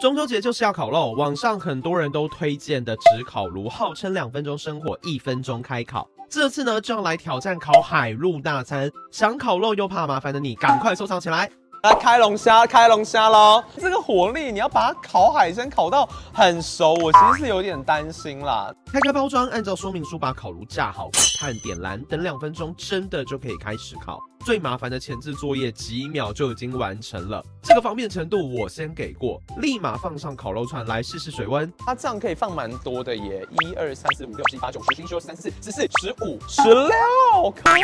中秋节就是要烤肉，网上很多人都推荐的纸烤炉，号称两分钟生火，一分钟开烤。这次呢，就要来挑战烤海陆大餐。想烤肉又怕麻烦的你，赶快收藏起来。来开龙虾，开龙虾喽！这个火力，你要把它烤海鲜烤到很熟，我其实是有点担心啦。开开包装，按照说明书把烤炉架好，炭点燃，等两分钟，真的就可以开始烤。最麻烦的前置作业，几秒就已经完成了。这个方便程度我先给过，立马放上烤肉串来试试水温。它这样可以放蛮多的耶，一二三四五六七八九十十一十二十三十四十四十五十六，可以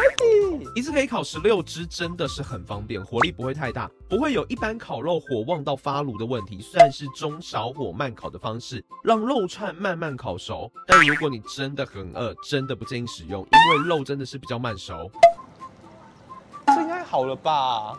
一次可以烤十六只，真的是很方便，火力不会太大，不会有一般烤肉火旺到发炉的问题，算是中小火慢烤的方式，让肉串慢慢烤熟。但如果你真的很饿，真的不建议使用，因为肉真的是比较慢熟。好了吧？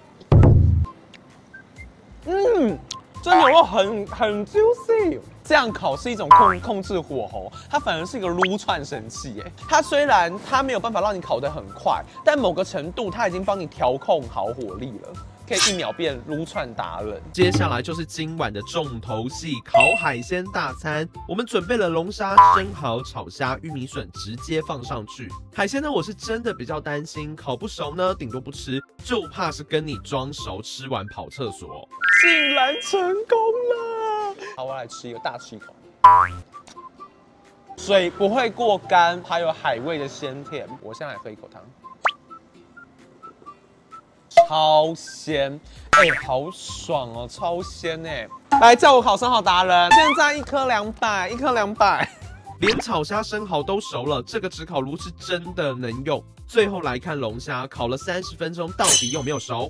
嗯，这牛肉很很 juicy。这样烤是一种控控制火候，它反而是一个撸串神器。哎，它虽然它没有办法让你烤得很快，但某个程度它已经帮你调控好火力了。可以一秒变撸串达人。接下来就是今晚的重头戏——烤海鲜大餐。我们准备了龙虾、生蚝、炒虾、玉米笋，直接放上去。海鲜呢，我是真的比较担心烤不熟呢，顶多不吃，就怕是跟你装熟，吃完跑厕所。竟然成功了！好，我来吃一个大吃一口。水不会过干，还有海味的鲜甜。我先来喝一口汤。超鲜，哎，好爽哦，超鲜哎！来叫我烤生蚝达人，现在一颗两百，一颗两百，连炒虾生蚝都熟了，这个纸烤炉是真的能用。最后来看龙虾，烤了三十分钟，到底有没有熟？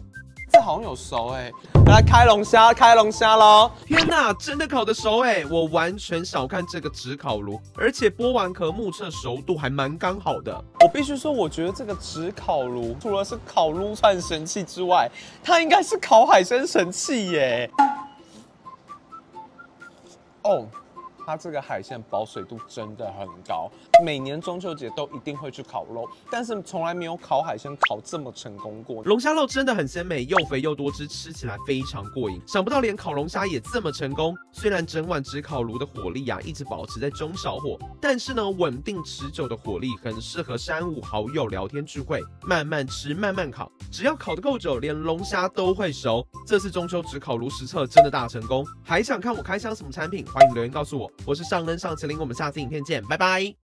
这好像有熟哎，来开龙虾，开龙虾喽！天哪，真的烤得熟哎！我完全小看这个纸烤炉，而且剥完壳目测熟度还蛮刚好的。我必须说，我觉得这个纸烤炉除了是烤撸串神器之外，它应该是烤海参神器耶！哦。它这个海鲜保水度真的很高，每年中秋节都一定会去烤肉，但是从来没有烤海鲜烤这么成功过。龙虾肉真的很鲜美，又肥又多汁，吃起来非常过瘾。想不到连烤龙虾也这么成功。虽然整晚只烤炉的火力啊一直保持在中小火，但是呢稳定持久的火力很适合三五好友聊天聚会，慢慢吃慢慢烤，只要烤得够久，连龙虾都会熟。这次中秋只烤炉实测真的大成功。还想看我开箱什么产品？欢迎留言告诉我。我是上恩上麒麟，我们下次影片见，拜拜。